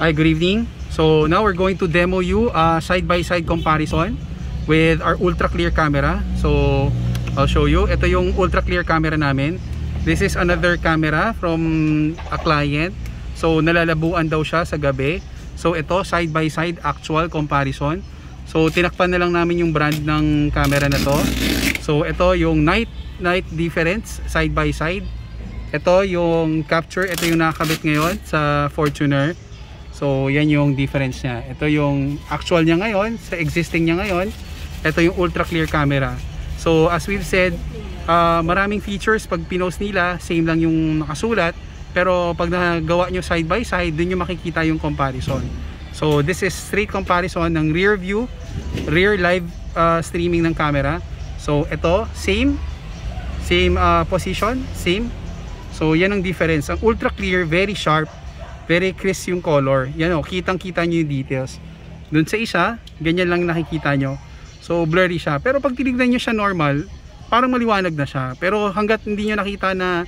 Hi, good evening. So now we're going to demo you a side-by-side comparison with our ultra clear camera. So I'll show you. Ito yung ultra clear camera namin. This is another camera from a client. So nalalabuan daw siya sa gabi. So ito side-by-side actual comparison. So tinakpan na lang namin yung brand ng camera na to. So ito yung night night difference side by side. Ito yung capture, ito yung nakakabit ngayon sa Fortuner. So, yan yung difference niya. Ito yung actual niya ngayon, sa existing niya ngayon. Ito yung ultra clear camera. So, as we've said, uh, maraming features pag pinost nila, same lang yung nakasulat. Pero pag nagawa nyo side by side, dun yung makikita yung comparison. So, this is straight comparison ng rear view, rear live uh, streaming ng camera. So, ito, same. Same uh, position, same. So, yan ang difference. Ang ultra clear, very sharp very crisp yung color. Yan o, kitang kita nyo yung details. Dun sa isa, ganyan lang nakikita nyo. So blurry siya, pero pag tinignan nyo siya normal parang maliwanag na siya. Pero hanggat hindi nyo nakita na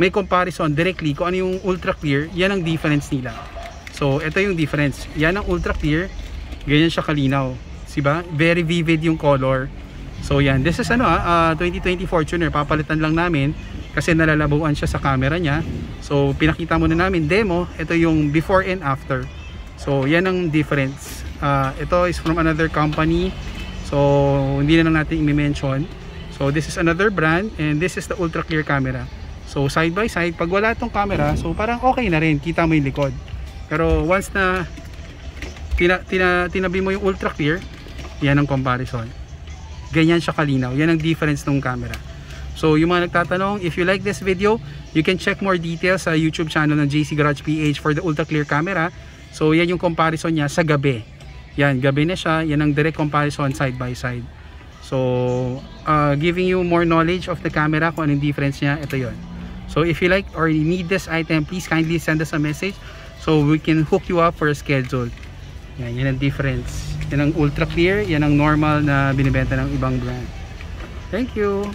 may comparison directly kung ano yung ultra clear yan ang difference nila. So ito yung difference, yan ang ultra clear. Ganyan siya kalinaw. Diba? very vivid yung color. So yan, this is ano ah, uh, 2020 Fortuner papalitan lang namin kasi nalalabuan siya sa camera niya. So pinakita muna namin demo. Ito yung before and after. So yan ang difference. Uh, ito is from another company. So hindi na lang natin i-mention. So this is another brand and this is the ultra clear camera. So side by side pag wala itong camera so parang okay na rin. Kita mo yung likod. Pero once na tina, tina, tinabi mo yung ultra clear yan ang comparison. Ganyan siya kalinaw. Yan ang difference ng camera So yung mga nagtatanong, if you like this video, you can check more details sa YouTube channel ng JC Garage PH for the ultra clear camera. So yan yung comparison niya sa gabi. Yan, gabi na siya. Yan ang direct comparison side by side. So uh, giving you more knowledge of the camera kung anong difference niya, ito yon. So if you like or you need this item, please kindly send us a message so we can hook you up for a schedule. Yan, yan ang difference. Yan ang ultra clear, yan ang normal na binibenta ng ibang brand. Thank you!